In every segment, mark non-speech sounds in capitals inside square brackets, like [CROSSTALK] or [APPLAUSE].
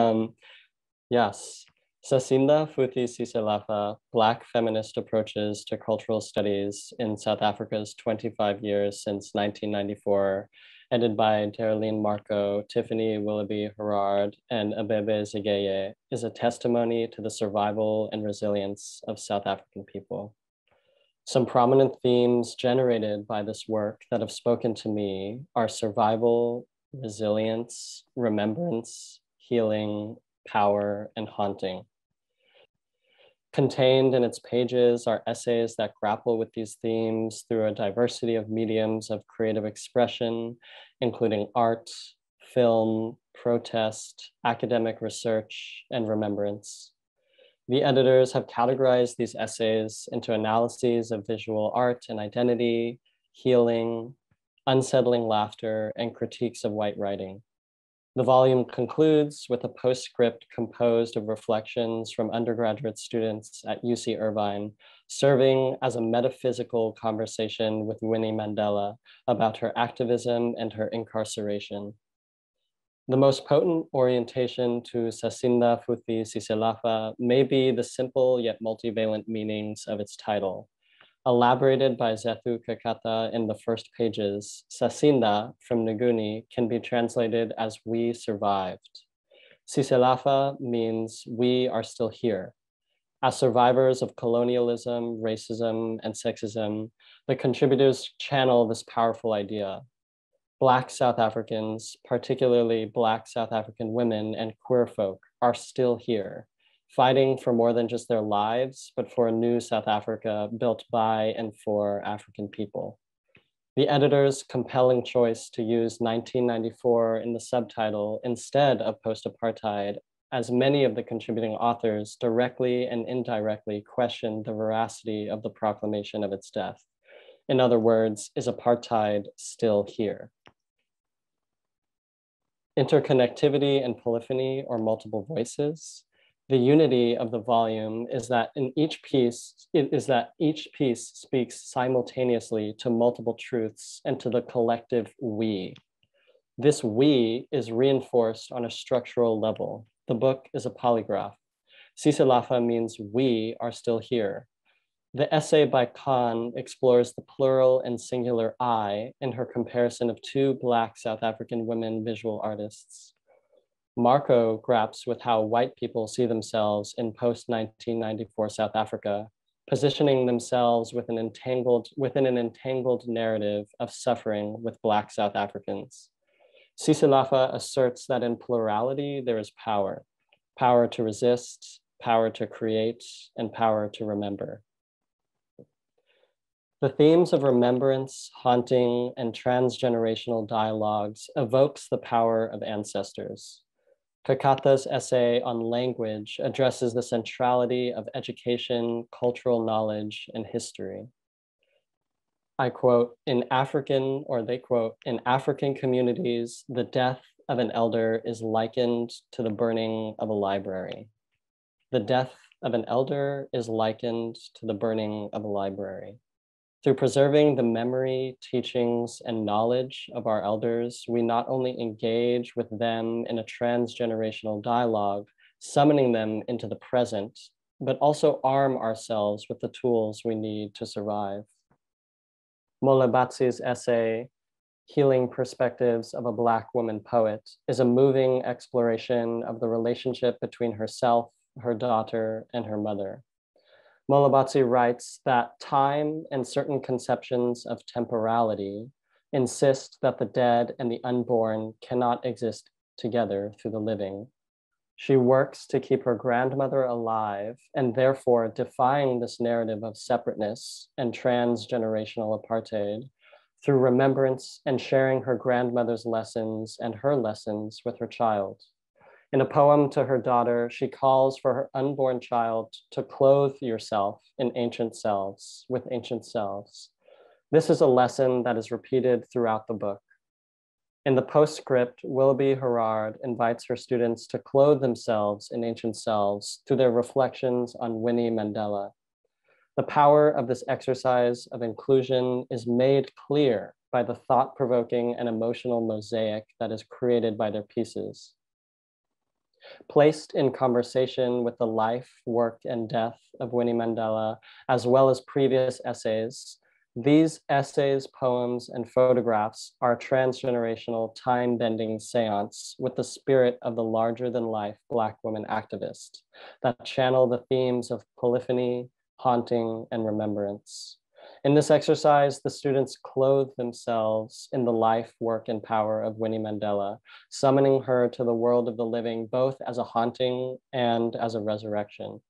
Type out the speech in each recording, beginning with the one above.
Um, yes, Sasinda Futhi Siselapha, Black Feminist Approaches to Cultural Studies in South Africa's 25 Years since 1994, edited by Darlene Marco, Tiffany Willoughby Herard, and Abebe Zegeye, is a testimony to the survival and resilience of South African people. Some prominent themes generated by this work that have spoken to me are survival, resilience, remembrance, healing, power, and haunting. Contained in its pages are essays that grapple with these themes through a diversity of mediums of creative expression, including art, film, protest, academic research, and remembrance. The editors have categorized these essays into analyses of visual art and identity, healing, unsettling laughter, and critiques of white writing. The volume concludes with a postscript composed of reflections from undergraduate students at UC Irvine, serving as a metaphysical conversation with Winnie Mandela about her activism and her incarceration. The most potent orientation to Sasinda Futhi Siselapha may be the simple yet multivalent meanings of its title, elaborated by Zethu Cakata in the first pages, Sasinda from Nguni can be translated as we survived. Siselapha means we are still here. As survivors of colonialism, racism, and sexism, the contributors channel this powerful idea. Black South Africans, particularly Black South African women and queer folk, are still here fighting for more than just their lives, but for a new South Africa built by and for African people. The editor's compelling choice to use 1994 in the subtitle instead of post-apartheid, as many of the contributing authors directly and indirectly questioned the veracity of the proclamation of its death. In other words, is apartheid still here? Interconnectivity and polyphony or multiple voices the unity of the volume is that in each piece, is that each piece speaks simultaneously to multiple truths and to the collective we. This we is reinforced on a structural level. The book is a polygraph. Siselapha means we are still here. The essay by Khan explores the plural and singular I in her comparison of two Black South African women visual artists. Marco grapples with how white people see themselves in post-1994 South Africa, positioning themselves within, entangled, within an entangled narrative of suffering with Black South Africans. Siselapha asserts that in plurality, there is power, power to resist, power to create, and power to remember. The themes of remembrance, haunting, and transgenerational dialogues evokes the power of ancestors. Cakata's essay on language addresses the centrality of education, cultural knowledge, and history. I quote, in African, or they quote, in African communities, the death of an elder is likened to the burning of a library. The death of an elder is likened to the burning of a library. Through preserving the memory, teachings, and knowledge of our elders, we not only engage with them in a transgenerational dialogue, summoning them into the present, but also arm ourselves with the tools we need to survive. Molebatsi's essay, Healing Perspectives of a Black Woman Poet, is a moving exploration of the relationship between herself, her daughter, and her mother. Molebatsi writes that time and certain conceptions of temporality insist that the dead and the unborn cannot exist together through the living. She works to keep her grandmother alive and therefore defying this narrative of separateness and transgenerational apartheid through remembrance and sharing her grandmother's lessons and her lessons with her child. In a poem to her daughter, she calls for her unborn child to clothe yourself in ancient selves, with ancient selves. This is a lesson that is repeated throughout the book. In the postscript, Willoughby Herard invites her students to clothe themselves in ancient selves through their reflections on Winnie Mandela. The power of this exercise of inclusion is made clear by the thought-provoking and emotional mosaic that is created by their pieces. Placed in conversation with the life, work, and death of Winnie Mandela, as well as previous essays, these essays, poems, and photographs are transgenerational time-bending seance with the spirit of the larger-than-life Black woman activist that channel the themes of polyphony, haunting, and remembrance. In this exercise, the students clothe themselves in the life, work, and power of Winnie Mandela, summoning her to the world of the living, both as a haunting and as a resurrection.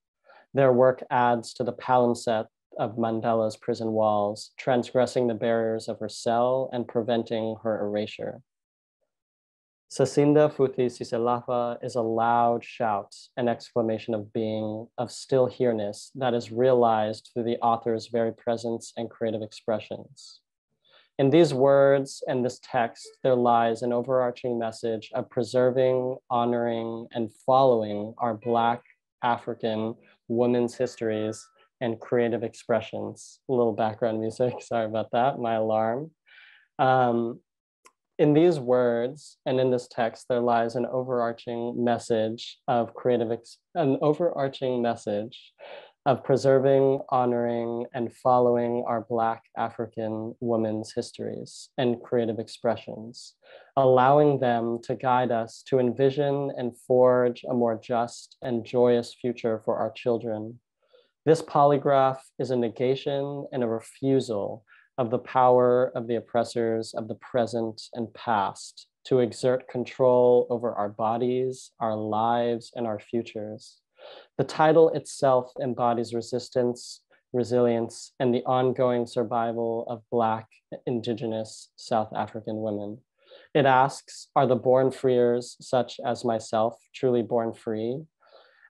Their work adds to the palimpsest of Mandela's prison walls, transgressing the barriers of her cell and preventing her erasure. Sasinda Futhi Siselapha is a loud shout, an exclamation of being, of still here-ness that is realized through the author's very presence and creative expressions. In these words and this text, there lies an overarching message of preserving, honoring, and following our Black African women's histories and creative expressions. A little background music, [LAUGHS] sorry about that, my alarm. Um, in these words and in this text, there lies an overarching message of creative, an overarching message of preserving, honoring, and following our Black African women's histories and creative expressions, allowing them to guide us to envision and forge a more just and joyous future for our children. This polygraph is a negation and a refusal of the power of the oppressors of the present and past to exert control over our bodies, our lives, and our futures. The title itself embodies resistance, resilience, and the ongoing survival of Black, Indigenous, South African women. It asks, are the born freers, such as myself, truly born free?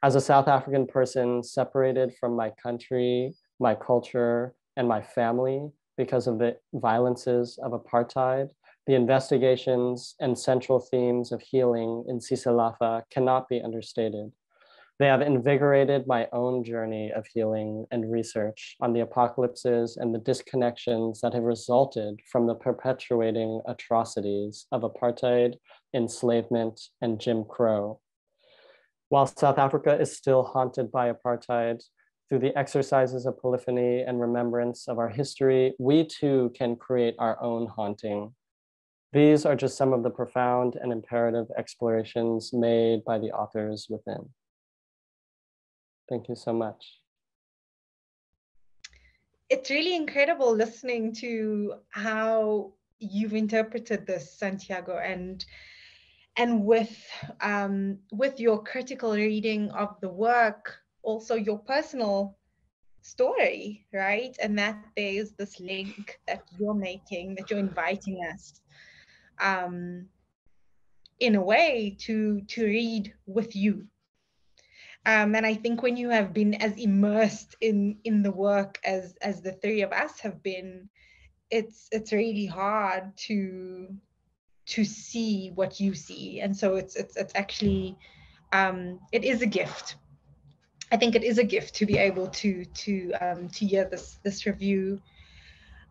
As a South African person separated from my country, my culture, and my family because of the violences of apartheid, the investigations and central themes of healing in Siselapha cannot be understated. They have invigorated my own journey of healing and research on the apocalypses and the disconnections that have resulted from the perpetuating atrocities of apartheid, enslavement, and Jim Crow while South Africa is still haunted by apartheid, through the exercises of polyphony and remembrance of our history, we too can create our own haunting. These are just some of the profound and imperative explorations made by the authors within. Thank you so much. It's really incredible listening to how you've interpreted this, Santiago, and and with um, with your critical reading of the work also your personal story right? And that there's this link that you're making that you're inviting us um, in a way to to read with you. Um, and I think when you have been as immersed in in the work as as the three of us have been, it's it's really hard to to see what you see. And so it's it's it's actually um, it is a gift i think it is a gift to be able to to um, to hear this this review.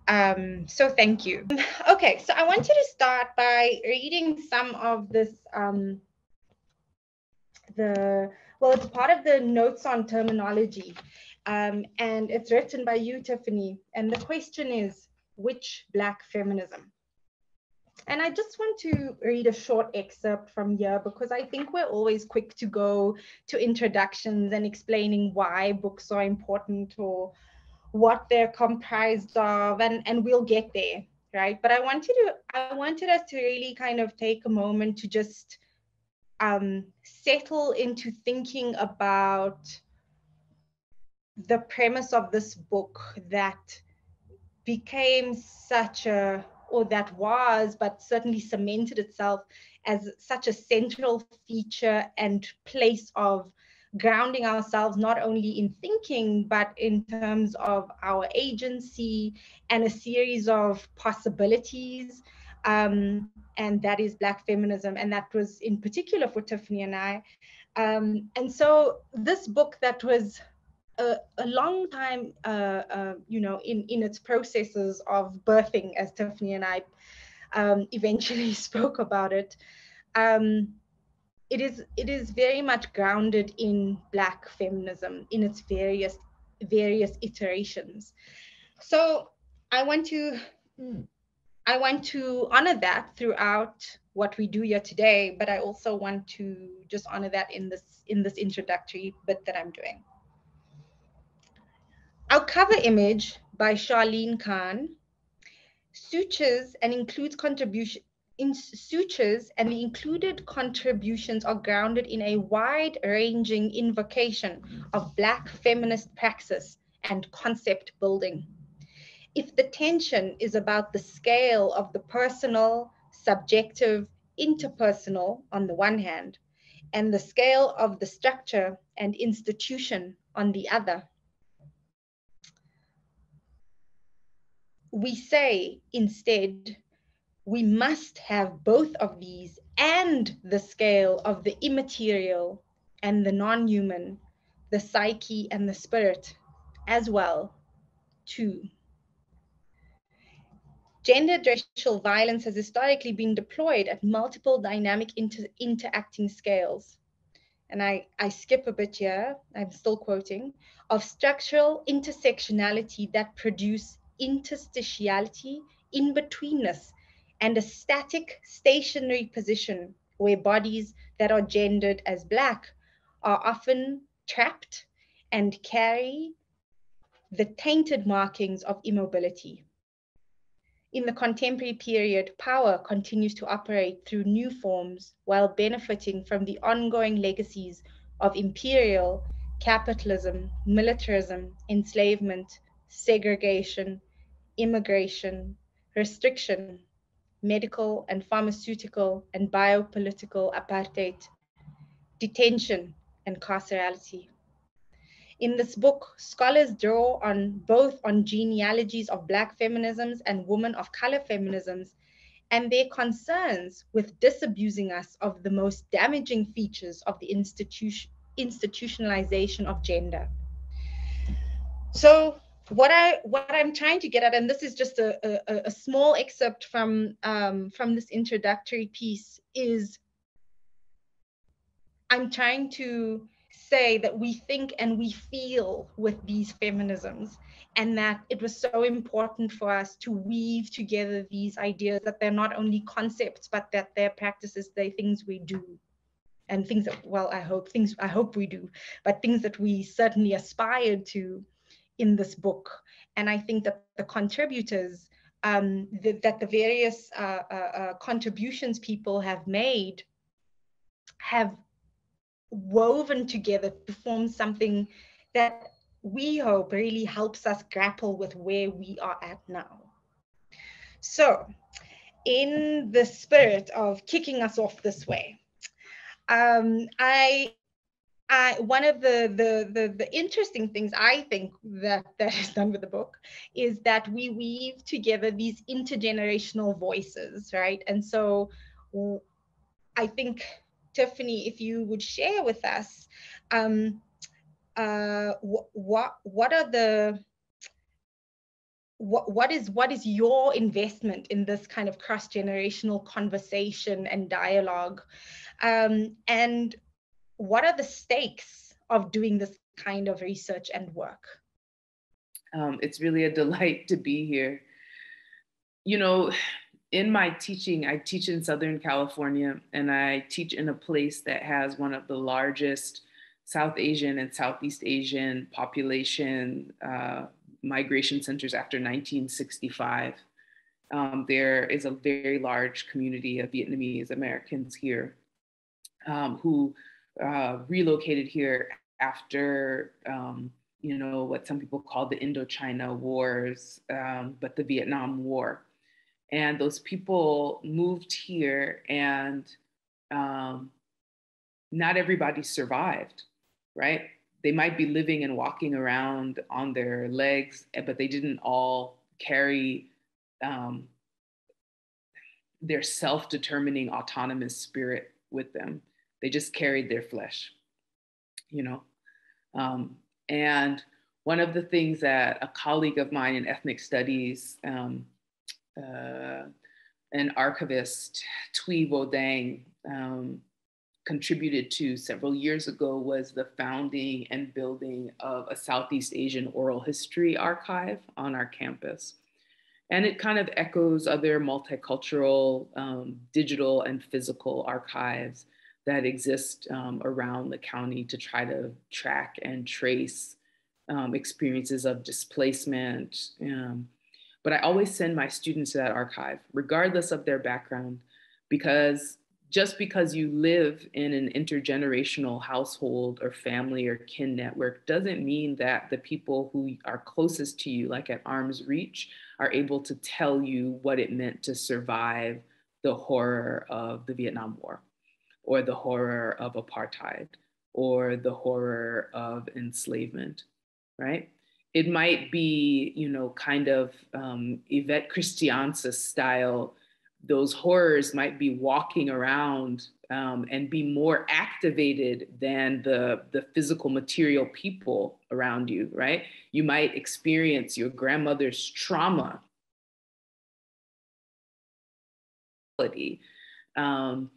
Um, so thank you. Okay so i want you to start by reading some of this um, the well it's part of the notes on terminology. Um, and it's written by you tiffany. And the question is which black feminism and I just want to read a short excerpt from here because I think we're always quick to go to introductions and explaining why books are important or what they're comprised of, and, and we'll get there, right? But I wanted to I wanted us to really kind of take a moment to just um, settle into thinking about the premise of this book that became such a or that was, but certainly cemented itself as such a central feature and place of grounding ourselves not only in thinking, but in terms of our agency and a series of possibilities. Um, and that is Black feminism. And that was in particular for Tiffany and I. Um, and so this book that was a, a long time, uh, uh, you know, in, in its processes of birthing, as Tiffany and I um, [LAUGHS] eventually [LAUGHS] spoke about it, um, it is it is very much grounded in black feminism in its various various iterations. So i want to i want to honor that throughout what we do here today but i also want to just honor that in this in this introductory bit that i'm doing our cover image by charlene khan sutures and includes contribution in sutures and the included contributions are grounded in a wide-ranging invocation of Black feminist praxis and concept building. If the tension is about the scale of the personal, subjective, interpersonal on the one hand, and the scale of the structure and institution on the other, we say instead we must have both of these and the scale of the immaterial and the non-human, the psyche and the spirit as well, too. Gendered racial violence has historically been deployed at multiple dynamic inter interacting scales. And I, I skip a bit here, I'm still quoting, of structural intersectionality that produce interstitiality, in-betweenness, and a static stationary position where bodies that are gendered as Black are often trapped and carry the tainted markings of immobility. In the contemporary period, power continues to operate through new forms while benefiting from the ongoing legacies of imperial capitalism, militarism, enslavement, segregation, immigration, restriction, medical and pharmaceutical and biopolitical apartheid, detention, and carcerality. In this book, scholars draw on both on genealogies of Black feminisms and women of color feminisms and their concerns with disabusing us of the most damaging features of the institution, institutionalization of gender. So what I what I'm trying to get at, and this is just a, a, a small excerpt from um, from this introductory piece, is I'm trying to say that we think and we feel with these feminisms, and that it was so important for us to weave together these ideas that they're not only concepts, but that they're practices, they're things we do. And things that well i hope things i hope we do but things that we certainly aspired to in this book. And I think that the contributors, um, the, that the various uh, uh, uh, contributions people have made have woven together to form something that we hope really helps us grapple with where we are at now. So, in the spirit of kicking us off this way, um, I One of the, the, the the interesting things I think that [LAUGHS] that is done with the book is that we weave together these intergenerational voices, right? And so, I think Tiffany, if you would share with us, um, uh, what what are the what, what is what is your investment in this kind of cross generational conversation and dialogue, um, and what are the stakes of doing this kind of research and work? Um, it's really a [LAUGHS] delight to be here. You know, in my teaching, I teach in Southern California and I teach in a place that has one of the largest South Asian and Southeast Asian population uh, migration centers after 1965. Um, there is a very large community of Vietnamese Americans here um, who uh, relocated here after, um, you know, what some people call the Indochina Wars, um, but the Vietnam War. And those people moved here, and um, not everybody survived, right? They might be living and walking around on their legs, eh, but they didn't all carry um, their self determining autonomous spirit with them. They just carried their flesh, you know. Um, and one of the things that a colleague of mine in ethnic studies, um, uh, an archivist, Thuy Vo Dang, um, contributed to several years ago was the founding and building of a Southeast Asian oral history archive on our campus. And it kind of echoes other multicultural um, digital and physical archives that exist um, around the county to try to track and trace um, experiences of displacement. Um, but I always send my students to that archive, regardless of their background, because just because you live in an intergenerational household or family or kin network doesn't mean that the people who are closest to you, like at arm's reach, are able to tell you what it meant to survive the horror of the Vietnam War or the horror of apartheid or the horror of enslavement, right? It might be, you know, kind of um, Yvette Christianse style those horrors might be walking around um, and be more activated than the, the physical material people around you, right? You might experience your grandmother's trauma. Um,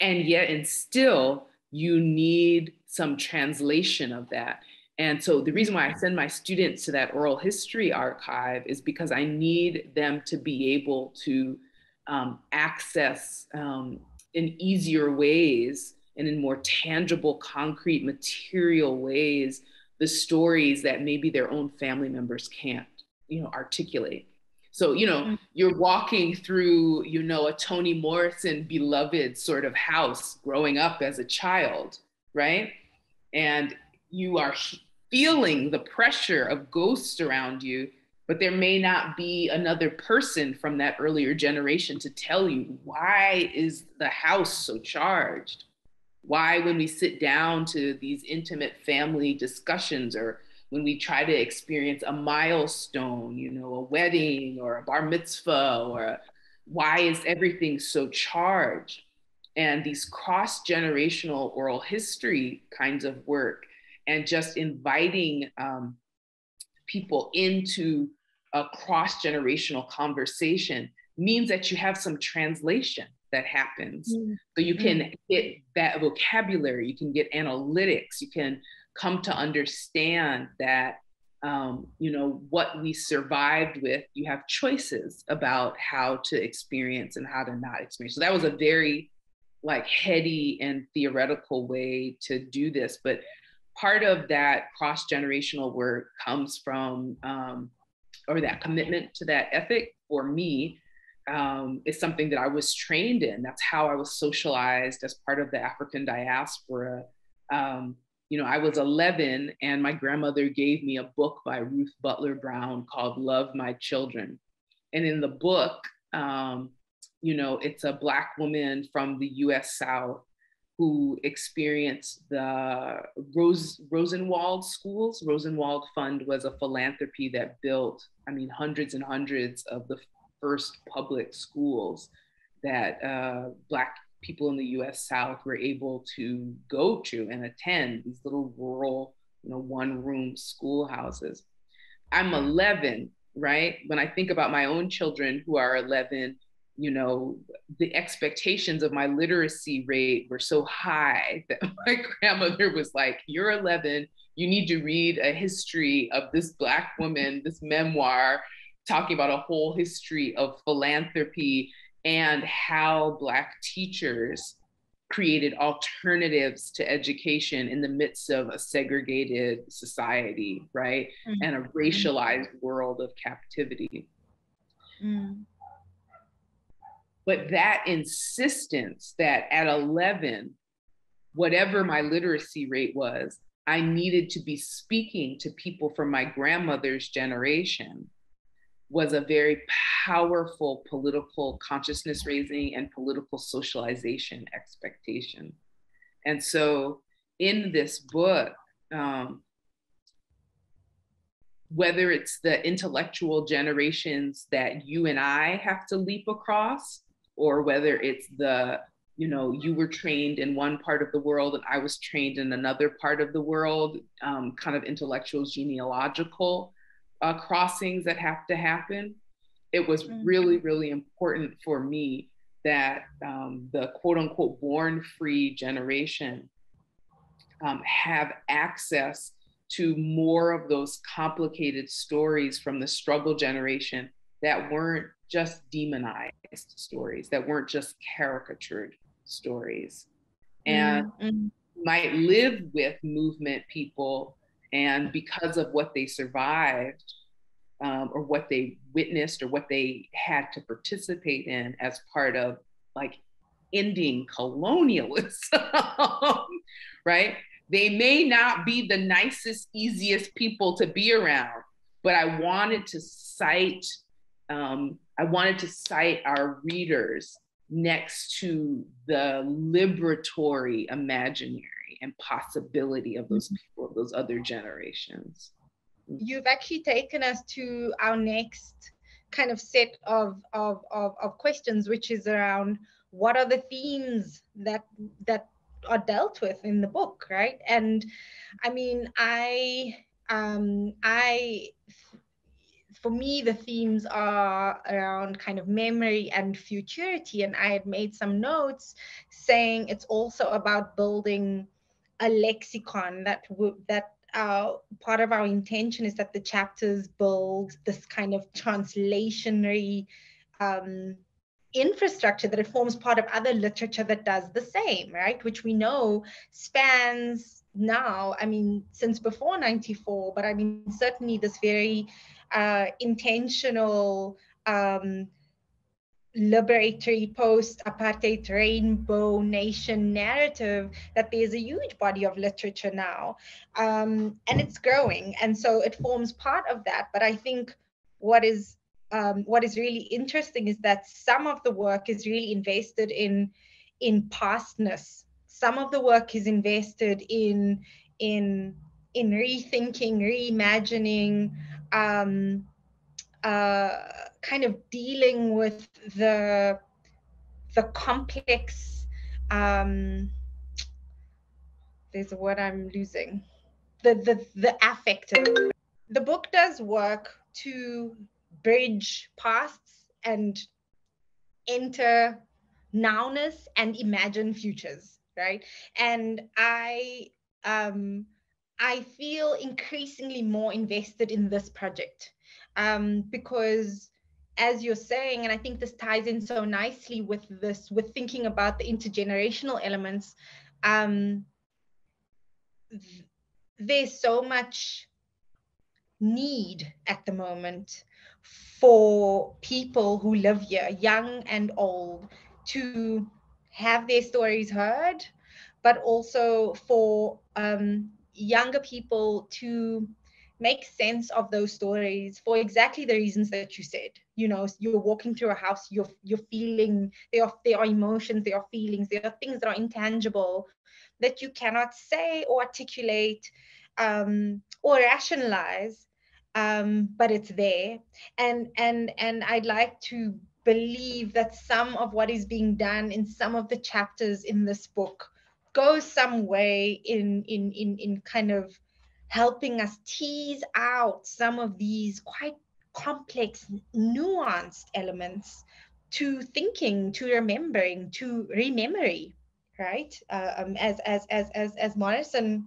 and yet, and still, you need some translation of that. And so the reason why I send my students to that oral history archive is because I need them to be able to um, access um, in easier ways and in more tangible, concrete, material ways the stories that maybe their own family members can't, you know, articulate. So, you know, mm-hmm. you're walking through, you know, a Toni Morrison beloved sort of house growing up as a child, right? And you are feeling the pressure of ghosts around you but there may not be another person from that earlier generation to tell you why is the house so charged why when we sit down to these intimate family discussions or when we try to experience a milestone you know a wedding or a bar mitzvah or a, why is everything so charged and these cross generational oral history kinds of work and just inviting um, people into a cross generational conversation means that you have some translation that happens. Mm-hmm. So you can mm-hmm. get that vocabulary, you can get analytics, you can come to understand that um, you know what we survived with. You have choices about how to experience and how to not experience. So that was a very like heady and theoretical way to do this, but part of that cross generational work comes from um, or that commitment to that ethic for me um, is something that I was trained in. That's how I was socialized as part of the African diaspora. Um, you know, I was 11 and my grandmother gave me a book by Ruth Butler Brown called Love My Children. And in the book, um, you know, it's a Black woman from the US South who experienced the Rose, Rosenwald schools. Rosenwald Fund was a philanthropy that built, I mean, hundreds and hundreds of the first public schools that uh, Black people in the US South were able to go to and attend these little rural, you know, one room schoolhouses. I'm 11, right? When I think about my own children who are 11, you know, the expectations of my literacy rate were so high [LAUGHS] that my grandmother was like, You're 11, you need to read a history of this Black woman, this memoir, talking about a whole history of philanthropy and how Black teachers created alternatives to education in the midst of a segregated society, right? Mm-hmm. And a racialized world of captivity. Mm. But that insistence that at 11, whatever my literacy rate was, I needed to be speaking to people from my grandmother's generation was a very powerful political consciousness raising and political socialization expectation. And so in this book, um, whether it's the intellectual generations that you and I have to leap across, or whether it's the you know you were trained in one part of the world and i was trained in another part of the world um, kind of intellectual genealogical uh, crossings that have to happen it was mm-hmm. really really important for me that um, the quote unquote born free generation um, have access to more of those complicated stories from the struggle generation that weren't just demonized stories, that weren't just caricatured stories, and mm-hmm. might live with movement people. And because of what they survived, um, or what they witnessed, or what they had to participate in as part of like ending colonialism, [LAUGHS] right? They may not be the nicest, easiest people to be around, but I wanted to cite, um, I wanted to cite our readers next to the liberatory imaginary and possibility of those mm-hmm. people, of those other generations. You've actually taken us to our next kind of set of, of, of, of questions, which is around what are the themes that that are dealt with in the book, right? And I mean, I um, I for me the themes are around kind of memory and futurity, and I had made some notes saying it's also about building a lexicon that w- that our part of our intention is that the chapters build this kind of translationary um, infrastructure that it forms part of other literature that does the same, right? Which we know spans now, I mean, since before 94, but I mean, certainly this very uh, intentional um, liberatory post-apartheid rainbow nation narrative that there's a huge body of literature now um, and it's growing and so it forms part of that but i think what is um, what is really interesting is that some of the work is really invested in in pastness. Some of the work is invested in in in rethinking, reimagining, um, uh, kind of dealing with the the complex. Um, there's a word I'm losing. The the the affective. The book does work to bridge pasts and enter nowness and imagine futures right and i um i feel increasingly more invested in this project um because as you're saying and i think this ties in so nicely with this with thinking about the intergenerational elements um th- there's so much need at the moment for people who live here, young and old, to have their stories heard, but also for um, younger people to make sense of those stories for exactly the reasons that you said. You know, you're walking through a house, you're you're feeling there are there are emotions, there are feelings, there are things that are intangible that you cannot say or articulate um, or rationalize um, but it's there. And and and I'd like to believe that some of what is being done in some of the chapters in this book goes some way in in in in kind of helping us tease out some of these quite complex, nuanced elements to thinking, to remembering, to rememory, right? Uh, um, as, as, as, as, as Morrison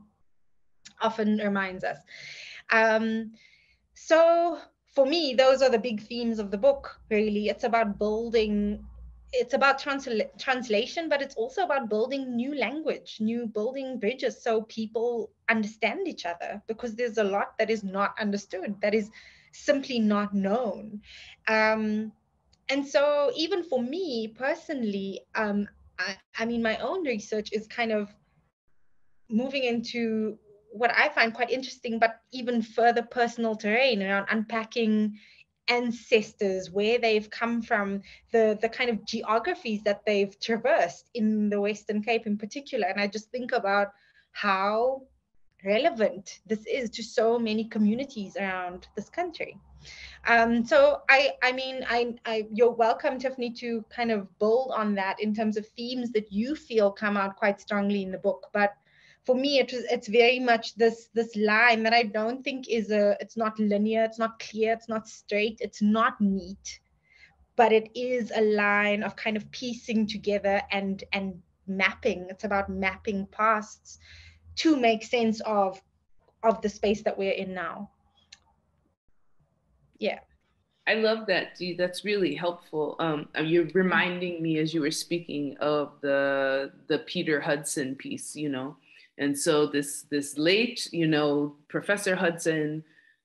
often reminds us. Um, so for me, those are the big themes of the book, really. It's about building, it's about transla- translation, but it's also about building new language, new building bridges so people understand each other because there's a lot that is not understood, that is simply not known. Um, and so, even for me personally, um, I, I mean, my own research is kind of moving into what I find quite interesting, but even further personal terrain around unpacking ancestors, where they've come from, the the kind of geographies that they've traversed in the Western Cape in particular. And I just think about how relevant this is to so many communities around this country. Um, so I, I mean, I, I, you're welcome, Tiffany, to kind of build on that in terms of themes that you feel come out quite strongly in the book. But for me it was it's very much this this line that i don't think is a it's not linear it's not clear it's not straight it's not neat but it is a line of kind of piecing together and and mapping. It's about mapping pasts to make sense of of the space that we're in now. Yeah. I love that. Dee. That's really helpful. Um, uh, you're reminding me as you were speaking of the the Peter Hudson piece, you know, and so this this late, you know, Professor Hudson,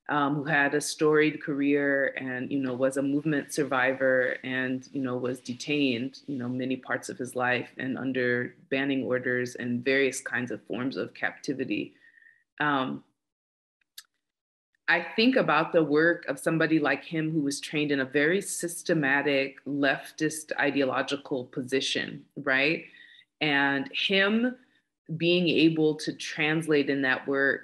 um, who had a storied career and you know was a movement survivor and you know was detained, you know, many parts of his life and under banning orders and various kinds of forms of captivity. Um, I think about the work of somebody like him who was trained in a very systematic leftist ideological position, right? And him being able to translate in that work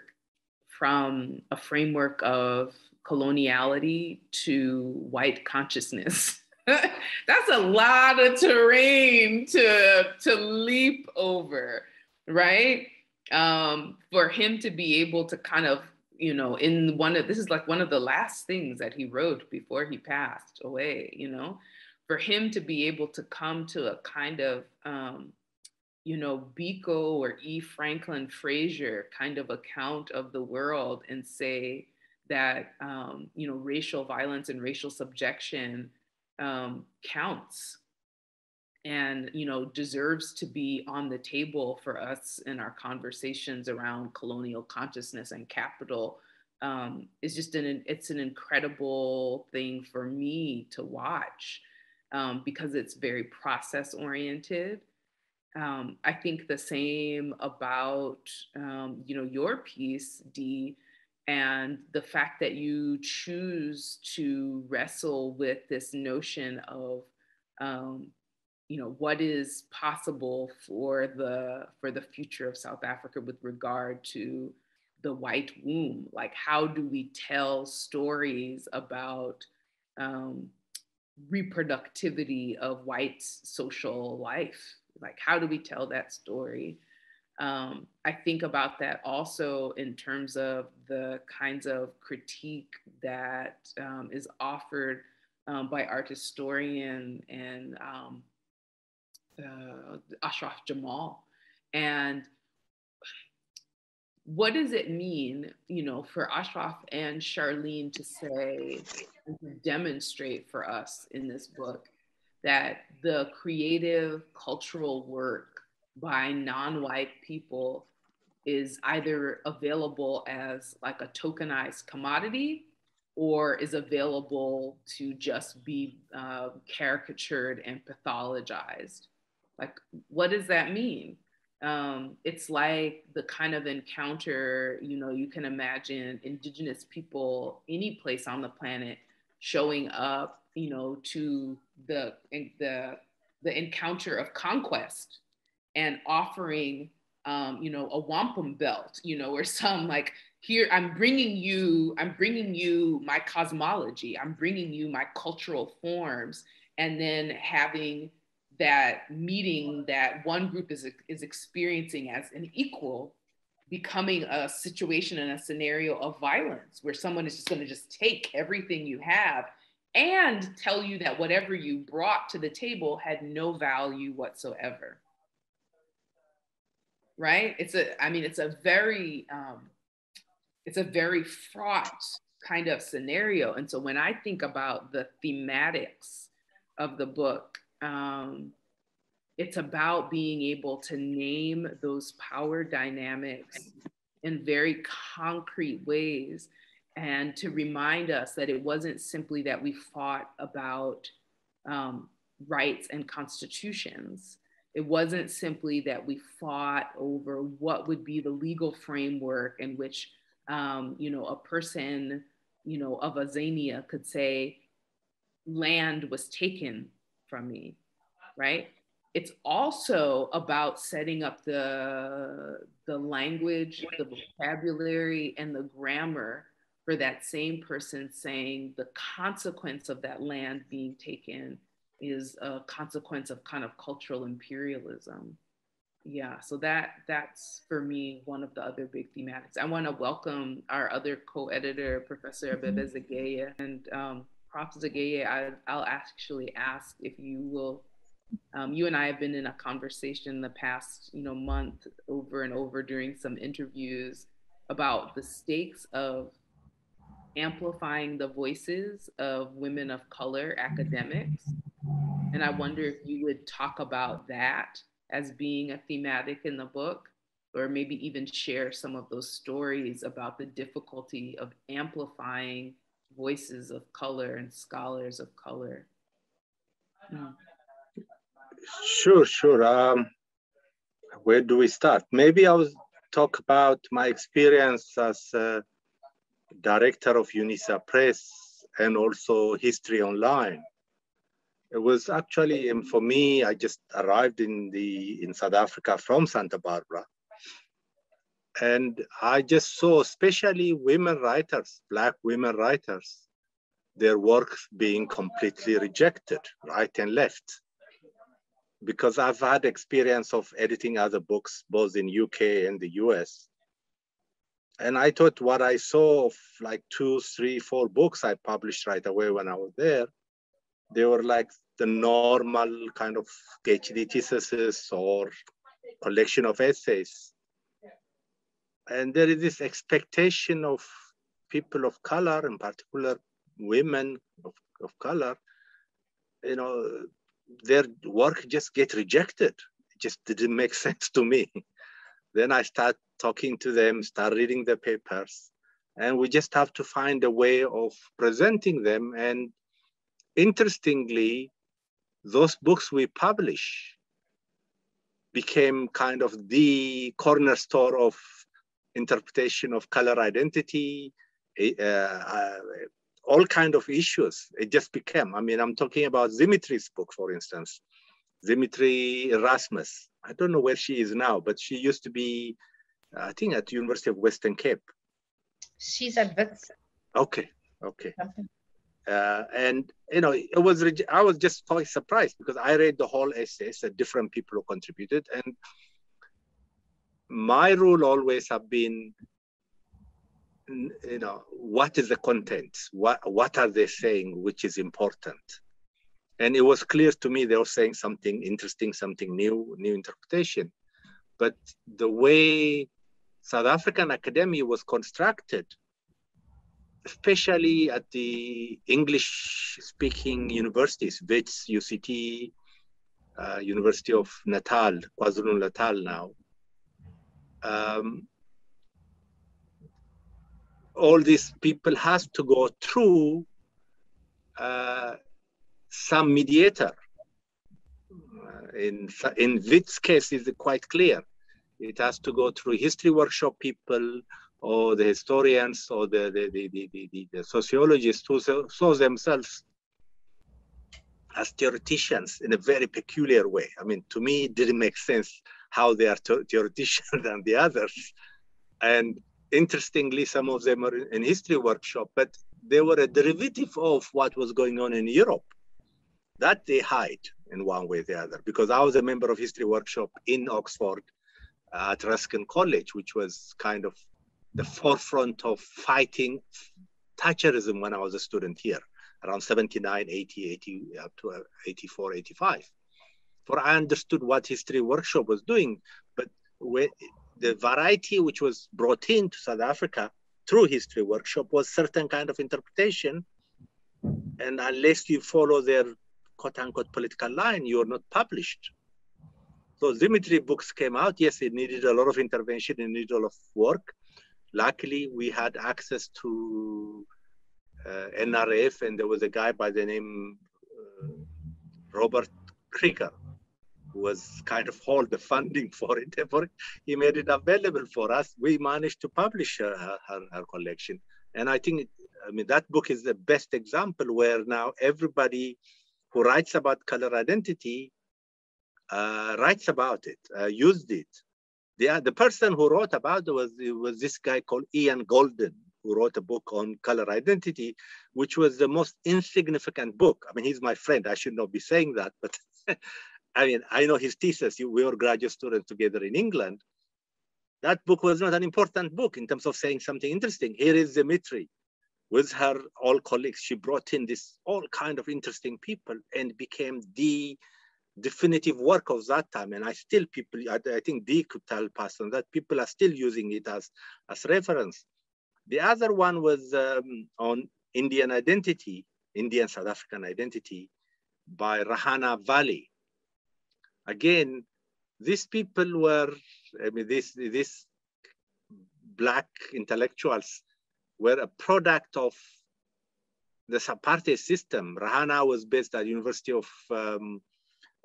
from a framework of coloniality to white consciousness. [LAUGHS] That's a lot of terrain to, to leap over, right? Um, for him to be able to kind of you know, in one of this is like one of the last things that he wrote before he passed away, you know, for him to be able to come to a kind of, um, you know, Biko or E. Franklin Frazier kind of account of the world and say that, um, you know, racial violence and racial subjection um, counts and you know deserves to be on the table for us in our conversations around colonial consciousness and capital um, is just an it's an incredible thing for me to watch um, because it's very process oriented um, i think the same about um, you know your piece D, and the fact that you choose to wrestle with this notion of um, you know what is possible for the for the future of South Africa with regard to the white womb. Like how do we tell stories about um, reproductivity of white social life like how do we tell that story um, i think about that also in terms of the kinds of critique that um, is offered um, by art historian and um, uh, Ashraf Jamal. And what does it mean, you know, for Ashraf and Charlene to say to demonstrate for us in this book that the creative cultural work by non-white people is either available as like a tokenized commodity or is available to just be uh, caricatured and pathologized like, what does that mean? Um, it's like the kind of encounter, you know, you can imagine indigenous people any place on the planet showing up, you know, to the the the encounter of conquest and offering, um, you know, a wampum belt, you know, or [LAUGHS] some like here i'm bringing you i'm bringing you my cosmology. I'm bringing you my cultural forms. And then having that meeting that one group is, is experiencing as an equal becoming a situation and a scenario of violence where someone is just going to just take everything you have and tell you that whatever you brought to the table had no value whatsoever. Right? It's a i mean it's a very um, it's a very fraught kind of scenario. And so when i think about the thematics of the book um, it's about being able to name those power dynamics in very concrete ways and to remind us that it wasn't simply that we fought about um, rights and constitutions. It wasn't simply that we fought over what would be the legal framework in which, um, you know, a person, you know, of Azania could say, land was taken from me, right? It's also about setting up the, the language, the vocabulary, and the grammar for that same person saying the consequence of that land being taken is a consequence of kind of cultural imperialism yeah so that that's for me one of the other big thematics i want to welcome our other co-editor professor abebe mm-hmm. Zegeye, and um, Prof. Zegeye, I, will actually ask if you will. Um, you and I have been in a conversation the past, you know, month over and over during some interviews about the stakes of amplifying the voices of women of color academics. And I wonder if you would talk about that as being a thematic in the book, or maybe even share some of those stories about the difficulty of amplifying voices of color and scholars of color. Mm. Sure, sure. Um, where do we start? Maybe I'll talk about my experience as a director of UNISA Press and also History Online. It was actually, um, for me, I just arrived in, the, in South Africa from Santa Barbara. And I just saw, especially women writers, Black women writers, their work being completely rejected, right and left because I've had experience of editing other books, both in UK and the US. And I thought what I saw of like two, three, four books I published right away when I was there, they were like the normal kind of PhD thesis or collection of essays. And there is this expectation of people of color, in particular women of, of color, you know, their work just get rejected. It just didn't make [LAUGHS] sense to me. then I start talking to them, start reading the papers, and we just have to find a way of presenting them. And interestingly, those books we publish became kind of the cornerstone of interpretation of color identity, uh, uh, all kind of issues. It just became, I mean, I'm talking about Zimitri's book, for instance, Zimitri Erasmus. I don't know where she is now, but she used to be, I think at the University of Western Cape. She's at Wits. Okay, okay. Uh, and you know, it was I was just quite surprised because I read the whole essays that different people who contributed, and my rule always have been you know, what is the content? What, what are they saying, which is important? And it was clear to me they were saying something interesting, something new, new interpretation. But the way South African academy was constructed, especially at the English speaking universities, WITS, UCT, uh, University of Natal, KwaZulu Natal now, um, all these people has to go through uh, some mediator. Uh, in in Witt's case, is quite clear. It has to go through history workshop people or the historians or the the, the, the, the, the sociologists who saw themselves as theoreticians in a very peculiar way. I mean, to me, it didn't make sense how they are theoreticians [LAUGHS] than the others. And interestingly, some of them are in history workshop, but they were a derivative of what was going on in Europe. That they hide in one way or the other, because I was a member of history workshop in Oxford at Ruskin College, which was kind of the forefront of fighting Thatcherism when I was a student here, around 79, 80, 80 up to uh, 84, 85. For I understood what history workshop was doing, but the variety which was brought into South Africa through history workshop was certain kind of interpretation. And unless you follow their quote unquote political line, you're not published. So Zimitri books came out. Yes, it needed a lot of intervention, it needed a lot of work. Luckily, we had access to uh, NRF, and there was a guy by the name uh, Robert Kriger, who was kind of hold the funding [LAUGHS] for it. Therefore, he made it available for us. We managed to publish her, her, her collection. And I think, I mean, that book is the best example where now everybody who writes about color identity uh, writes about it, uh, used it. The, the person who wrote about it was, was this guy called Ian Goldin, who wrote a book on color identity, which was the most insignificant book. I mean, he's my friend. I should not be saying that, but [LAUGHS] I mean, I know his thesis, we were graduate students together in England. That book was not an important book in terms of saying something interesting. Here is Zimitri. with her all colleagues, she brought in this all kind of interesting people and became the definitive work of that time. And I still people, I, I think Dee could tell person that people are still using it as, as reference. The other one was um, on Indian identity, Indian South African identity by Rehana Vally. Again, these people were, I mean, this, this black intellectuals were a product of the apartheid system. Rehana was based at University of um,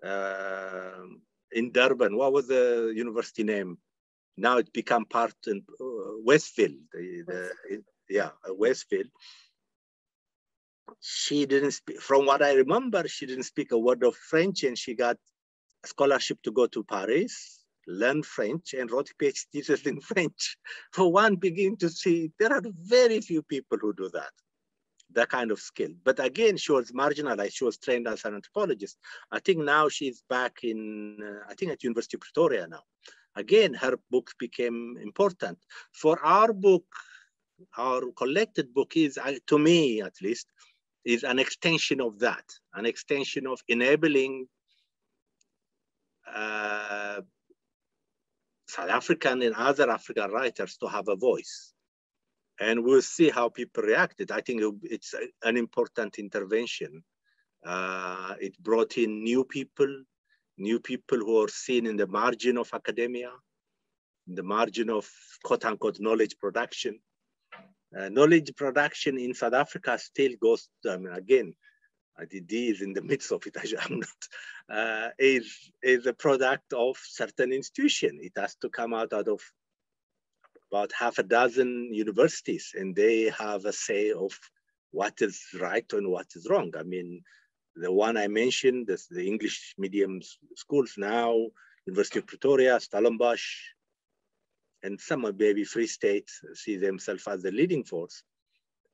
uh, in Durban. What was the university name? Now it become part in uh, Westville. The, the, yeah, Westville. She didn't speak. From what I remember, she didn't speak a word of French, and she got a scholarship to go to Paris learn French and wrote PhD thesis [LAUGHS] in French. For one, begin to see there are very few people who do that, that kind of skill. But again, she was marginalized. She was trained as an anthropologist. I think now she's back in, uh, I think at University of Pretoria now. Again, her books became important. For our book, our collected book is, uh, to me at least, is an extension of that, an extension of enabling uh, South African and other African writers to have a voice. And we'll see how people reacted. I think it's an important intervention. Uh, it brought in new people, new people who are seen in the margin of academia, in the margin of quote unquote knowledge production. Uh, knowledge production in South Africa still goes, I mean, again, Dee is in the [LAUGHS] midst of it, I'm not, uh, is, is a product of certain institution. It has to come out, out of about half a dozen universities and they have a say of what is right and what is wrong. I mean, the one I mentioned, this, the English medium schools now, University of Pretoria, Stellenbosch, and some of maybe Free State see themselves as the leading force.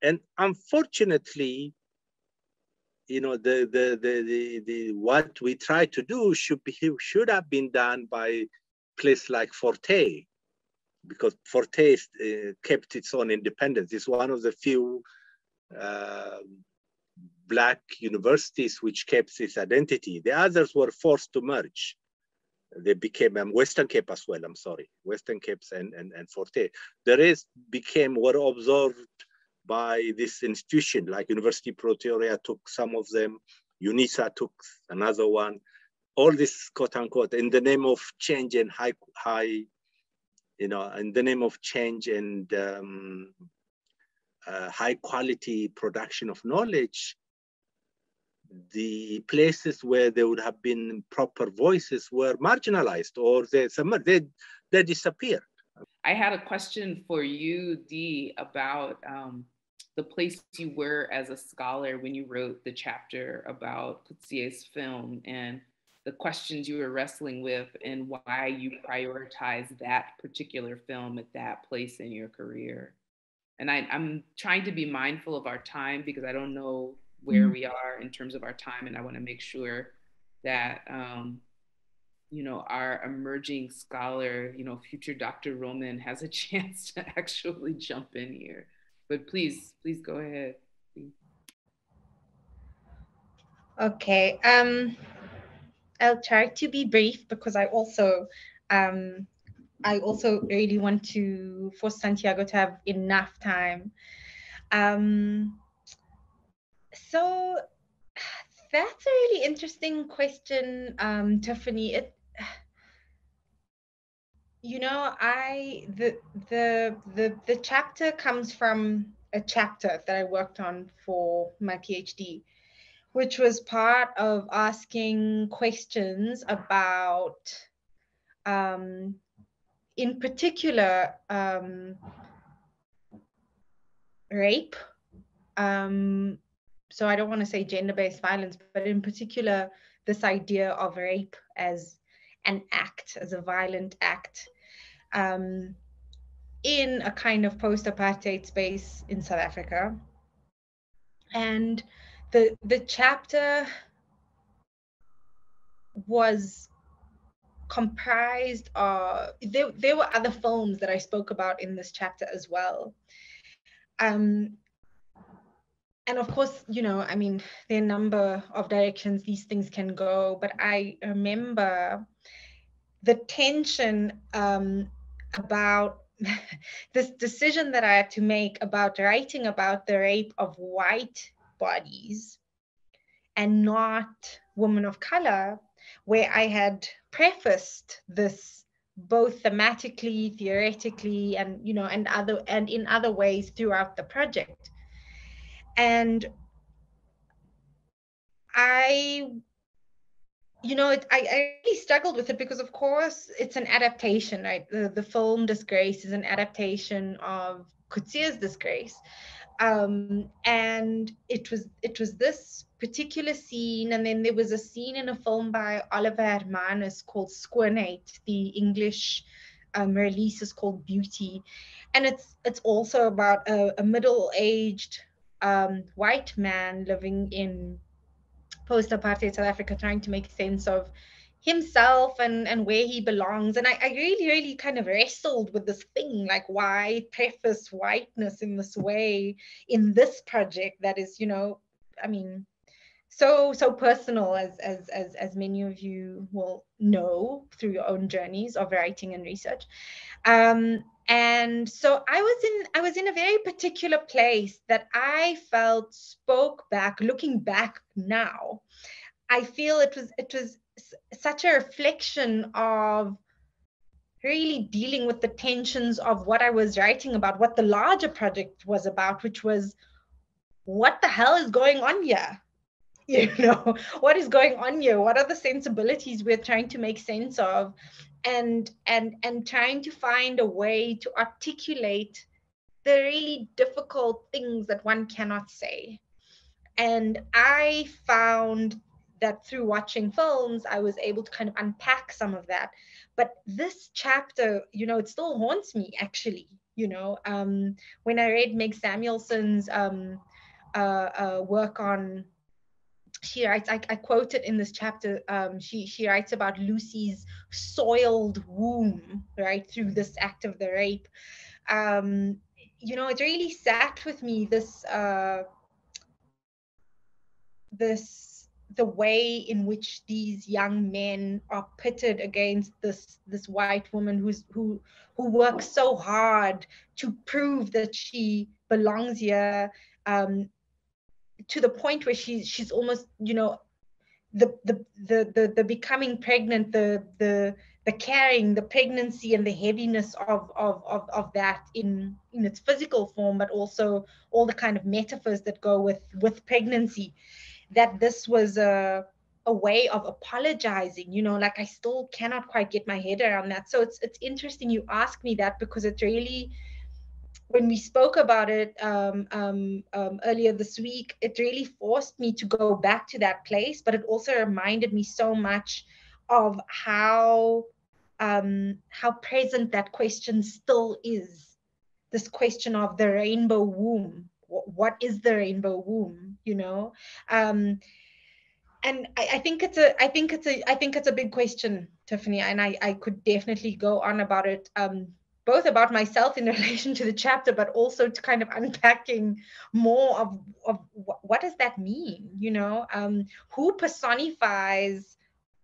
And unfortunately, you know, the, the, the, the, the, what we try to do should, be, should have been done by place like Fort Hare, because Fort Hare uh, kept its own independence. It's one of the few uh, black universities which kept its identity. The others were forced to merge. They became um, Western Cape as well, I'm sorry, Western Cape and, and, and Fort Hare. The rest became, were absorbed by this institution, like University Pretoria took some of them, UNISA took another one. All this quote unquote in the name of change and high, high, you know, in the name of change and um, uh, high quality production of knowledge, the places where there would have been proper voices were marginalized or they, they, they disappeared. I had a question for you, Dee, about um, the place you were as a scholar when you wrote the chapter about Coetzee's film and the questions you were wrestling with and why you prioritize that particular film at that place in your career. And I, am trying to be mindful of our time because I don't know where mm-hmm. we are in terms of our time, and I want to make sure that um, you know our emerging scholar, you know, future Dr. Roman has a [LAUGHS] chance to actually jump in here but please, please go ahead. Okay. Um, I'll try to be brief because I also um, I also really want to for Santiago to have enough time. Um, so that's a really interesting question, um, Tiffany. It you know, I the the the the chapter comes from a chapter that I worked on for my PhD, which was part of asking questions about, um, in particular, um, rape. Um, so I don't want to say gender-based violence, but in particular, this idea of rape as an act, as a violent act, um, in a kind of post-apartheid space in South Africa. And the the chapter was comprised of there, there were other films that I spoke about in this chapter as well. Um, and of course, you know, I mean, there are a number of directions these things can go, but I remember the tension um, about [LAUGHS] this decision that I had to make about writing about the rape of white bodies and not women of color, where I had prefaced this both thematically, theoretically, and you know, and other and in other ways throughout the project. And I you know, it, I, I really struggled with it because, of course, it's an adaptation, right? The, the film Disgrace is an adaptation of Coetzee's Disgrace. Um, and it was it was this particular scene, and then there was a scene in a film by Oliver Hermanus called Skoonheid. The English um, release is called Beauty, and it's it's also about a, a middle-aged um, white man living in post-apartheid South Africa, trying to make sense of himself and and where he belongs. And I, I really really kind of wrestled with this thing like why preface whiteness in this way in this project that is you know i mean so so personal as as as, as many of you will know through your own journeys of writing and research. Um, and so i was in i was in a very particular place that i felt spoke back looking back now i feel it was it was such a reflection of really dealing with the tensions of what i was writing about what the larger project was about which was what the hell is going on here? [LAUGHS] You know what is going on here? What are the sensibilities we're trying to make sense of? And and and trying to find a way to articulate the really difficult things that one cannot say. And i found that through watching films i was able to kind of unpack some of that but this chapter you know it still haunts me actually you know um, when i read meg samuelson's um, uh, uh, work on she writes, I, I quote it in this chapter, um, she, she writes about Lucy's soiled womb, right, through this act of the rape. Um, you know, it really sat with me, this, uh, this, the way in which these young men are pitted against this, this white woman who's, who, who works so hard to prove that she belongs here, um, to the point where she's she's almost you know the the the the, the becoming pregnant the the the carrying the pregnancy and the heaviness of, of of of that in in its physical form but also all the kind of metaphors that go with with pregnancy that this was a a way of apologizing you know like i still cannot quite get my head around that so it's it's interesting you ask me that because it really when we spoke about it um, um, um, earlier this week, it really forced me to go back to that place, but it also reminded me so much of how um, how present that question still is. This question of the rainbow womb. What is the rainbow womb? You know, um, and I, I, think it's a I think it's a I think it's a big question, Tiffany, and I I could definitely go on about it um, both about myself in [LAUGHS] relation to the chapter, but also to kind of unpacking more of, of what does that mean? You know, um, who personifies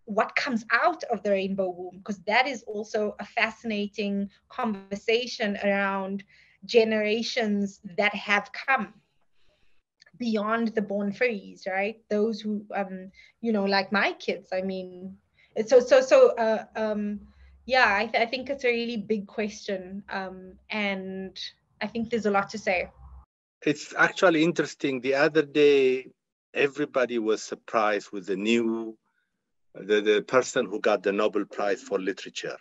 what comes out of the rainbow womb? Because that is also a fascinating conversation around generations that have come beyond the born frees, right? Those who, um, you know, like my kids. I mean, so so so. Uh, um, yeah, I, th- I think it's a really big question. Um, and I think there's a lot to say. It's actually interesting. The other day, everybody was surprised with the new, the, the person who got the Nobel Prize for Literature.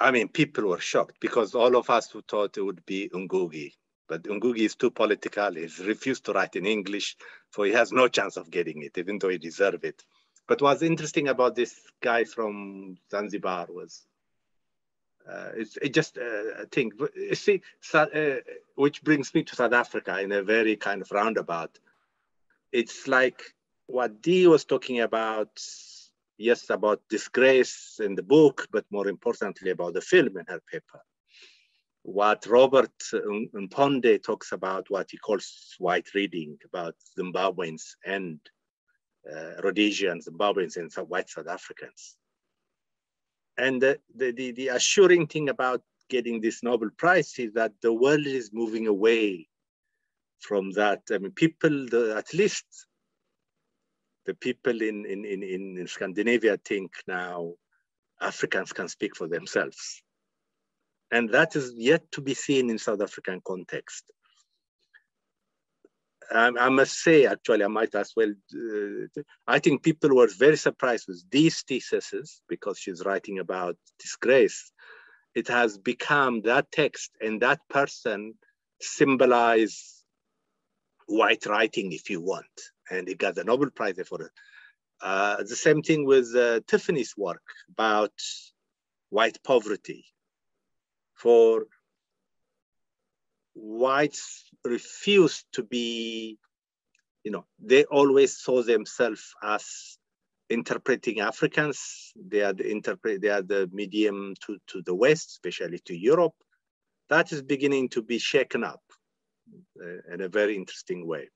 I mean, people were shocked because all of us who thought it would be Ngugi. But Ngugi is too political. He's refused to write in English, so he has no chance of getting it, even though he deserved it. But what's interesting about this guy from Zanzibar was uh, it's it just uh, a thing. You see, uh, which brings me to South Africa in a very kind of roundabout. It's like what Dee was talking about, yes, about disgrace in the book, but more importantly about the film in her paper. what Robert Muponde talks about, what he calls white reading about Zimbabweans and uh, Rhodesians, Zimbabweans, and white South Africans. And the, the, the, the assuring thing about getting this Nobel Prize is that the world is moving away from that. I mean, people, the, at least the people in, in, in, in Scandinavia think now Africans can speak for themselves. And that is yet to be seen in South African context. I, I must say, actually, I might as well, uh, I think people were very surprised with these theses because she's writing about disgrace. It has become that text and that person symbolize white writing, if you want. And he got the Nobel Prize for it. Uh, the same thing with uh, Tiffany's work about white poverty. For whites refused to be, you know, they always saw themselves as interpreting Africans. They are the interpret. They are the medium to to the West, especially to Europe. That is beginning to be shaken up Uh, in a very interesting way.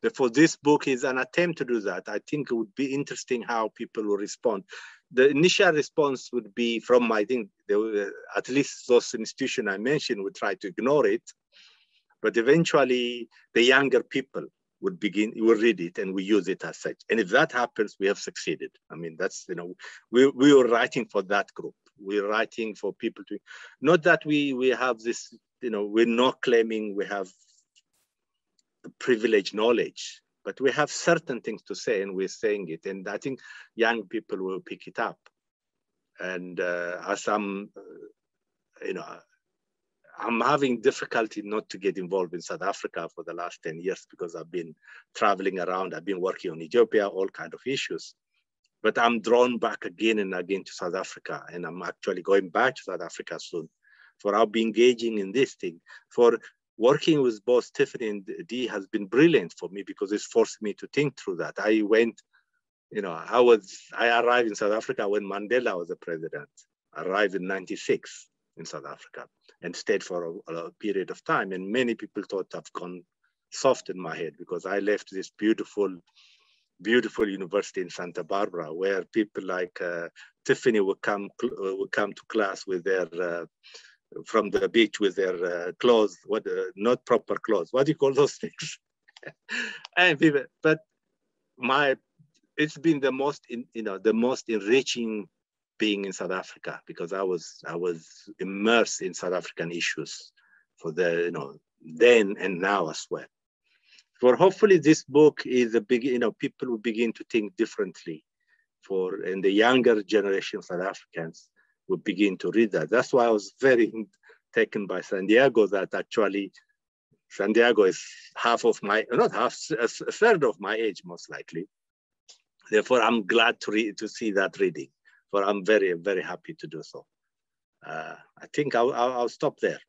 Therefore, this book is an attempt to do that. I think it would be interesting how people will respond. The initial response would be from, I think, the, uh, at least those institutions I mentioned would try to ignore it. But eventually, the younger people would begin, will read it and we use it as such. And if that happens, we have succeeded. I mean, that's, you know, we, we were writing for that group. We're writing for people to, not that we, we have this, you know, we're not claiming we have privileged knowledge, but we have certain things to say and we're saying it. And I think young people will pick it up. And uh, as I'm, uh, you know, I'm having difficulty not to get involved in South Africa for the last 10 years because I've been traveling around, I've been working on Ethiopia, all kind of issues. But I'm drawn back again and again to South Africa. And I'm actually going back to South Africa soon. For I'll be engaging in this thing. For working with both Tiffany and Dee has been brilliant for me because it's forced me to think through that. I went, you know, I was, I arrived in South Africa when Mandela was the president. I arrived in 96 in South Africa and stayed for a, a, period of time. And many people thought I've gone soft in my head because I left this beautiful, beautiful university in Santa Barbara where people like uh, Tiffany would come uh, would come to class with their uh, from the beach with their uh, clothes, what uh, not proper clothes. What do you call those things? [LAUGHS] and people, but my it's been the most in, you know the most enriching being in South Africa because I was I was immersed in South African issues for the you know then and now as well. For hopefully this book is a big you know people will begin to think differently for and the younger generation of South Africans will begin to read that. That's why I was very taken by Santiago that actually Santiago is half of my, not half, a third of my age, most likely. Therefore, I'm glad to read, to see that reading. For I'm very, very happy to do so. Uh, I think I'll, I'll, I'll stop there.